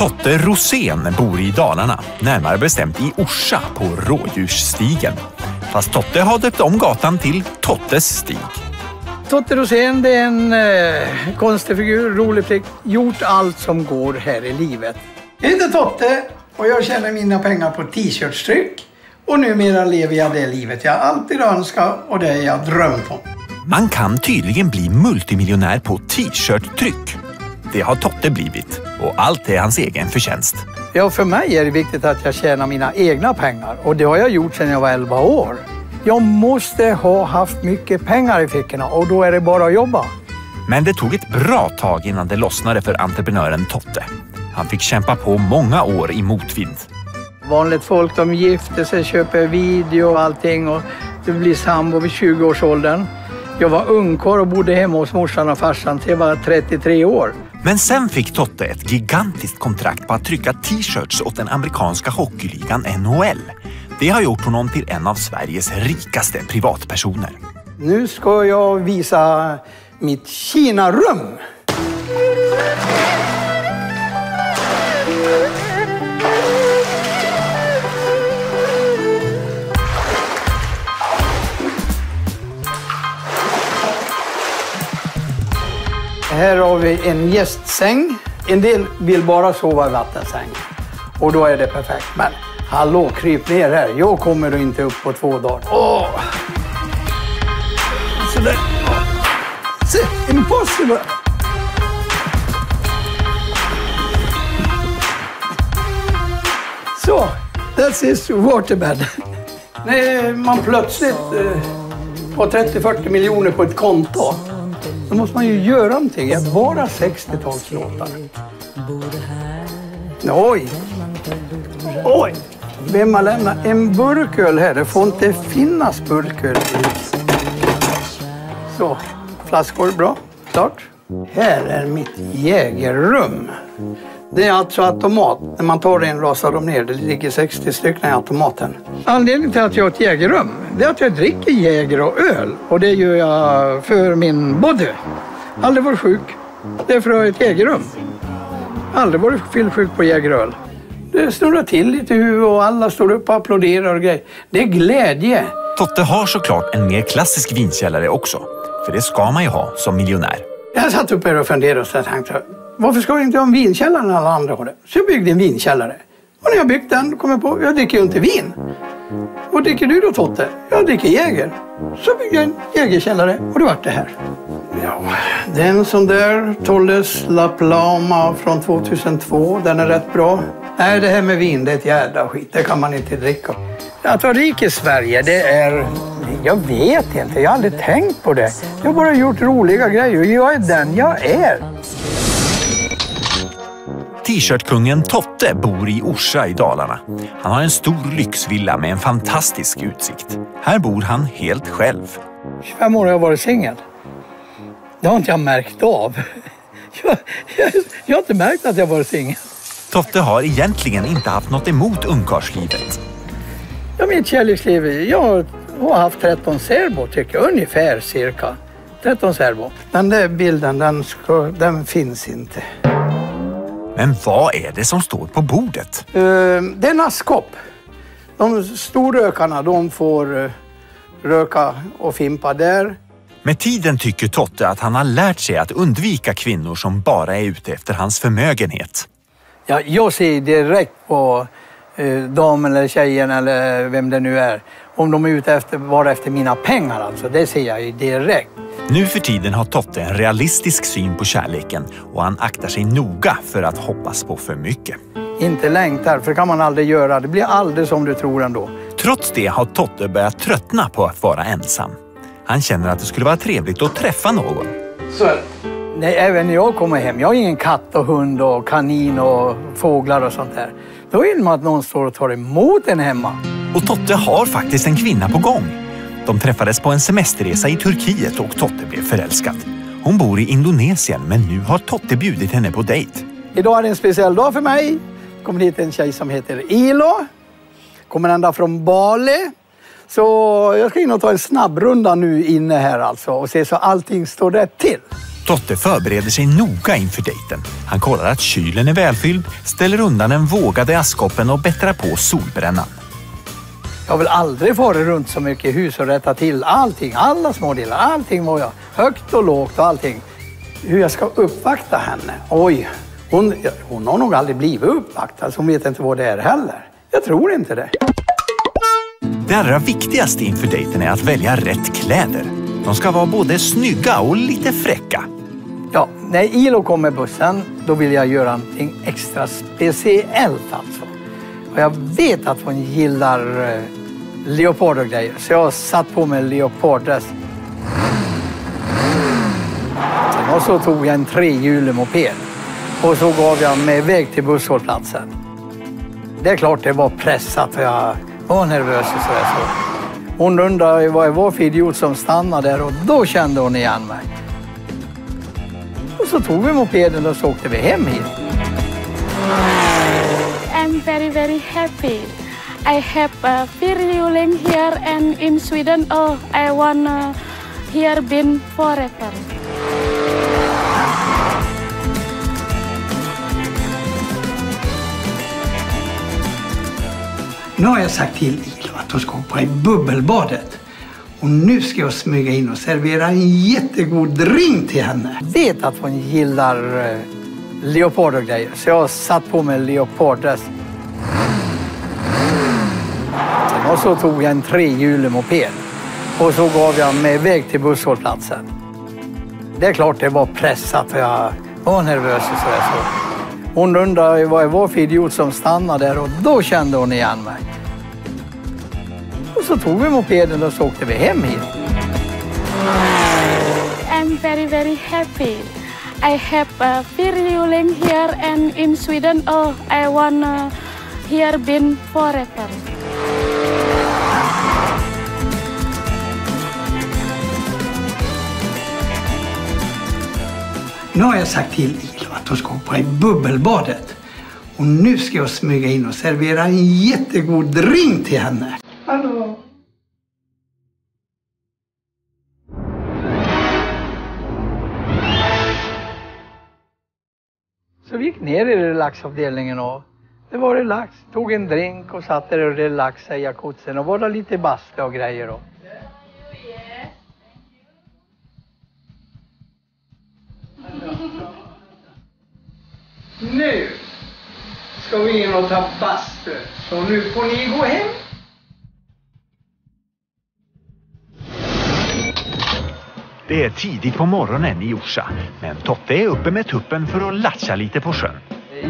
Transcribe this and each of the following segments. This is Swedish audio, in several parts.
Totte Rosén bor i Dalarna, närmare bestämt i Orsa på Rådjursstigen. Fast Totte har döpt om gatan till Tottes stig. Totte Rosén det är en eh, konstig figur, rolig prick. Gjort allt som går här i livet. Jag heter Totte och jag tjänar mina pengar på t-shirtstryck. Och numera lever jag det livet jag alltid önskat och det jag drömt om. Man kan tydligen bli multimiljonär på t-shirt-tryck. Det har Totte blivit och allt är hans egen förtjänst. Ja, för mig är det viktigt att jag tjänar mina egna pengar och det har jag gjort sedan jag var 11 år. Jag måste ha haft mycket pengar i fickorna och då är det bara att jobba. Men det tog ett bra tag innan det lossnade för entreprenören Totte. Han fick kämpa på många år i motvind. Vanligt folk de gifter sig, köper video och allting och det blir sambo vid 20-årsåldern. Jag var ungkarl och bodde hemma hos morsan och farsan till jag var 33 år. Men sen fick Totte ett gigantiskt kontrakt på att trycka t-shirts åt den amerikanska hockeyligan NHL. Det har gjort honom till en av Sveriges rikaste privatpersoner. Nu ska jag visa mitt Kina-rum. Här har vi en gästsäng. En del vill bara sova i vattensäng och då är det perfekt. Men hallå, kryp ner här. Jag kommer inte upp på två dagar. Åh! Sådär. Se, impossible! Så, that's his waterbed. När man plötsligt eh, har 30-40 miljoner på ett konto då måste man ju göra någonting. Jag bara 60-talslåtar. Oj! Oj! Vem har lämnat en burköl här? Det får inte finnas burköl. Så, flaskor, bra. Klart. Här är mitt jägerrum. Det är alltså automat. När man tar en rasar de ner. Det ligger 60 stycken i automaten. Anledningen till att jag har ett jägerrum, det är att jag dricker jäger och öl. Och det gör jag för min body. Aldrig varit sjuk. Därför har jag ett jägerrum. Aldrig varit fyllsjuk på jäger och öl. Det snurrar till lite i huvudet och alla står upp och applåderar och grejer. Det är glädje. Totte har såklart en mer klassisk vinkällare också. För det ska man ju ha som miljonär. Jag satt upp här och funderade och så tänkte varför ska vi inte ha en vinkällare när alla andra har det? Så jag byggde en vinkällare. Och när jag byggt den kom jag på, jag dricker ju inte vin. Vad dricker du då Totte? Jag dricker Jäger. Så byggde jag en Jägerkällare och det vart det här. Ja, det är en sån där Tolles La Plama från 2002. Den är rätt bra. Nej, det här med vin det är ett jävla skit. Det kan man inte dricka. Att vara rik i Sverige, det är... Jag vet inte. Jag har aldrig tänkt på det. Jag har bara gjort roliga grejer. Jag är den jag är. T-shirtkungen Totte bor i Orsa i Dalarna. Han har en stor lyxvilla med en fantastisk utsikt. Här bor han helt själv. 25 år har jag varit singel. Det har inte jag märkt av. Jag, jag, jag har inte märkt att jag varit singel. Totte har egentligen inte haft något emot ungkarlslivet. Ja, mitt kärleksliv, jag har haft 13 serbo tycker jag, ungefär cirka. 13 serbo. Den där bilden, den, ska, den finns inte. Men vad är det som står på bordet? Uh, det är en askkopp. De storrökarna, de får uh, röka och fimpa där. Med tiden tycker Totte att han har lärt sig att undvika kvinnor som bara är ute efter hans förmögenhet. Ja, jag ser direkt på eh, damen eller tjejen eller vem det nu är. Om de är ute efter, bara efter mina pengar alltså. Det ser jag ju direkt. Nu för tiden har Totte en realistisk syn på kärleken och han aktar sig noga för att hoppas på för mycket. Inte längtar, för det kan man aldrig göra. Det blir aldrig som du tror ändå. Trots det har Totte börjat tröttna på att vara ensam. Han känner att det skulle vara trevligt att träffa någon. Så Nej, även när jag kommer hem. Jag har ingen katt och hund och kanin och fåglar och sånt där. Då vill man att någon står och tar emot en hemma. Och Totte har faktiskt en kvinna på gång. De träffades på en semesterresa i Turkiet och Totte blev förälskad. Hon bor i Indonesien men nu har Totte bjudit henne på dejt. Idag är det en speciell dag för mig. Det kommer hit en tjej som heter Ilo. Kommer ända från Bali. Så jag ska in och ta en snabbrunda nu inne här alltså och se så allting står rätt till. Totte förbereder sig noga inför dejten. Han kollar att kylen är välfylld, ställer undan den vågade askkoppen och bättrar på solbrännan. Jag har väl aldrig farit runt så mycket i hus och rättat till allting, alla små delar, allting må jag. Högt och lågt och allting. Hur jag ska uppvakta henne? Oj, hon, hon har nog aldrig blivit uppvaktad så hon vet inte vad det är heller. Jag tror inte det. Det allra viktigaste inför dejten är att välja rätt kläder. De ska vara både snygga och lite fräcka. Ja, när Ilo kom med bussen, då vill jag göra någonting extra speciellt alltså. Och jag vet att hon gillar eh, leopard och grejer, så jag satt på mig leoparddress. Och så tog jag en trehjulig moped och så gav jag mig iväg till busshållplatsen. Det är klart det var pressat och jag var nervös och sådär. Så. Hon undrade vad jag var för idiot som stannade där och då kände hon igen mig. Och så tog vi mopeden och så åkte vi hem hit. I'm very, very happy. I have a feeling here and in Sweden. Oh, I wanna here been forever. Nu har jag sagt till Ilo att hon ska hoppa i bubbelbadet. Och nu ska jag smyga in och servera en jättegod drink till henne. Jag vet att hon gillar eh, leopard och grejer, så jag har satt på mig leoparddress. Och så tog jag en trehjulig moped och så gav jag mig iväg till busshållplatsen. Det är klart det var pressat och jag var nervös och sådär. Så. Hon undrade vad jag var för idiot som stannade där och då kände hon igen mig. Och så tog vi mopeden och så åkte vi hem hit. I'm very, very happy. I have a feeling here and in Sweden. Oh, I wanna here been forever. Nu har jag sagt till Ilo att hon ska hoppa i bubbelbadet. Och nu ska jag smyga in och servera en jättegod drink till henne. Hallå? Så vi gick ner i relaxavdelningen och det var relax. Tog en drink och satt där och relaxade i jacuzzin och var lite bastu och grejer. Och. Ska vi in och ta bastu. Så nu får ni gå hem. Det är tidigt på morgonen i Orsa, men Totte är uppe med tuppen för att latcha lite på sjön.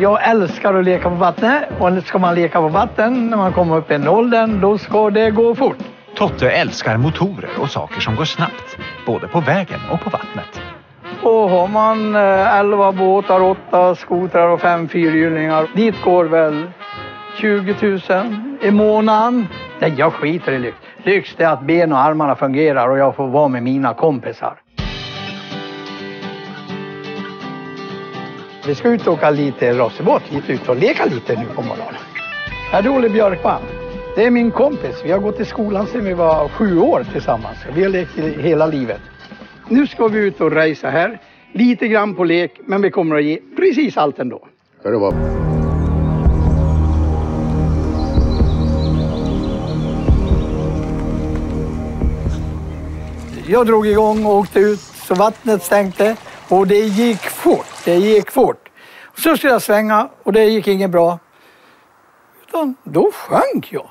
Jag älskar att leka på vattnet och ska man leka på vatten när man kommer upp i den åldern, då ska det gå fort. Totte älskar motorer och saker som går snabbt, både på vägen och på vattnet. Och har man eh, 11 båtar, 8 skotrar och 5 fyrhjulingar, dit går väl 20 000 i månaden. Nej, jag skiter i lyx. Lyx är att ben och armarna fungerar och jag får vara med mina kompisar. Vi ska ut och åka lite racerbåt, lite ut och leka lite nu på morgonen. Här är Olle Björkman. Det är min kompis. Vi har gått i skolan sedan vi var sju år tillsammans. Vi har lekt hela livet. Nu ska vi ut och racea här. Lite grann på lek, men vi kommer att ge precis allt ändå. Ska det vara. Jag drog igång och åkte ut så vattnet stänkte och det gick fort. Det gick fort. Så skulle jag svänga och det gick inget bra. Utan då sjönk jag.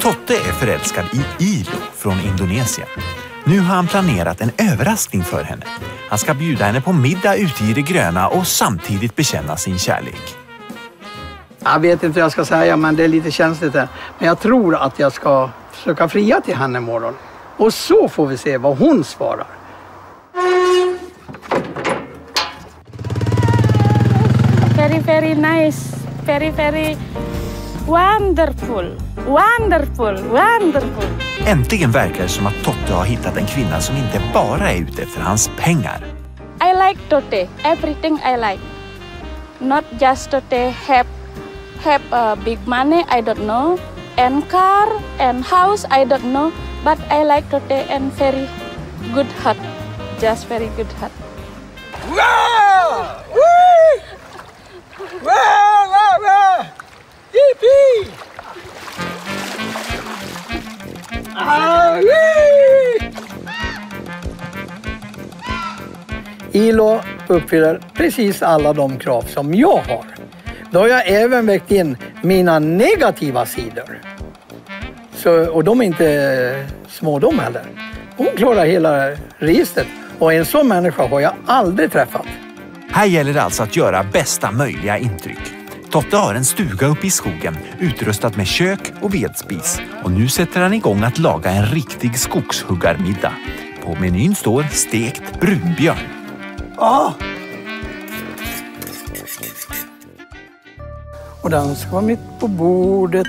Totte är förälskad i Ilo från Indonesien. Nu har han planerat en överraskning för henne. Han ska bjuda henne på middag ute i det gröna och samtidigt bekänna sin kärlek. Jag vet inte vad jag ska säga, men det är lite känsligt här. Men jag tror att jag ska försöka fria till henne imorgon. Och så får vi se vad hon svarar. Very, very nice. Very, very wonderful. Wonderful, wonderful. Äntligen verkar det som att Totte har hittat en kvinna som inte bara är ute efter hans pengar. I like Tote. Everything I like. Not just Tote have have uh, big money. I don't know. and car and house. I don't know, but I like Tote and very good heart, just very good heart. Wow! Woo! Wow, wow, wow! Yippee! Ah! ILO uppfyller precis alla de krav som jag har. Då har jag även vägt in mina negativa sidor. Så, och de är inte små de heller. Hon klarar hela registret och en sån människa har jag aldrig träffat. Här gäller det alltså att göra bästa möjliga intryck. Totte har en stuga uppe i skogen utrustad med kök och vedspis och nu sätter han igång att laga en riktig skogshuggarmiddag. På menyn står stekt brunbjörn. Ja. Och den ska vara mitt på bordet.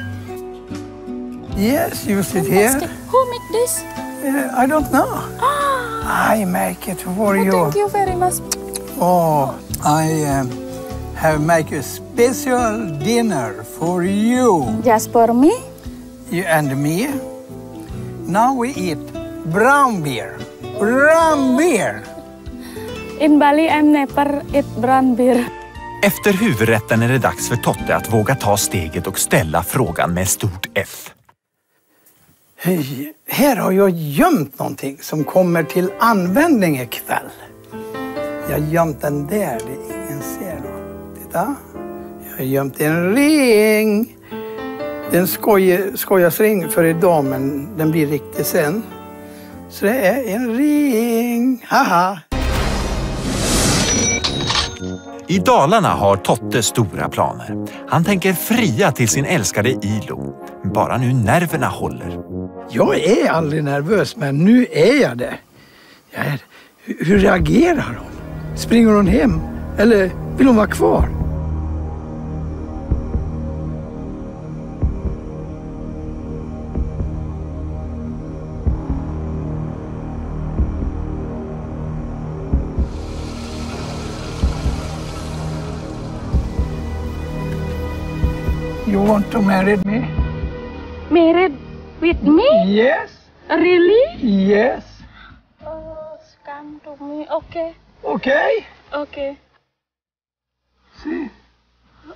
Yes, you sit here. Who make this? Uh, I don't know. I make it for you. Thank you very much. Oh, I um, have make a special dinner for you. Just for me? you and me. Now we eat brown beer. Brown beer. In Bali, I'm never eat brown beer. Efter huvudrätten är det dags för Totte att våga ta steget och ställa frågan med stort F. Hej, här har jag gömt någonting som kommer till användning ikväll. Jag har gömt den där, det ingen ser. Titta. Jag har gömt en ring. Det är en skoj, skojasring för idag, men den blir riktig sen. Så det är en ring. Haha! I Dalarna har Totte stora planer. Han tänker fria till sin älskade Ilo. Bara nu nerverna håller. Jag är aldrig nervös, men nu är jag det. Jag är, hur, hur reagerar hon? Springer hon hem? Eller vill hon vara kvar? You want to marry me? Married with me? Yes. Really? Yes. Oh, come to me. Okay. Okay. Okay. See,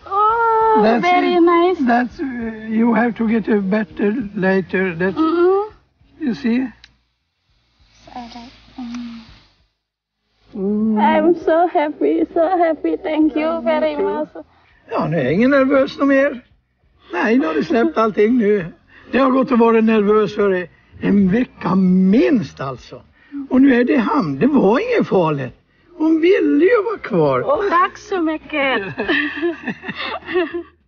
Oh, That's very it. nice. that's uh, you have to get a better later. That's Mm-mm. you see. Alright. Mm. I'm so happy, so happy. Thank you very much. Ja, nu är jag ingen nervös någon mer. Nej, nu har du släppt allting nu. Det har gått att vara nervös för en vecka minst alltså. Och nu är det hamn. Det var inget farligt. Hon ville ju vara kvar. Tack så mycket.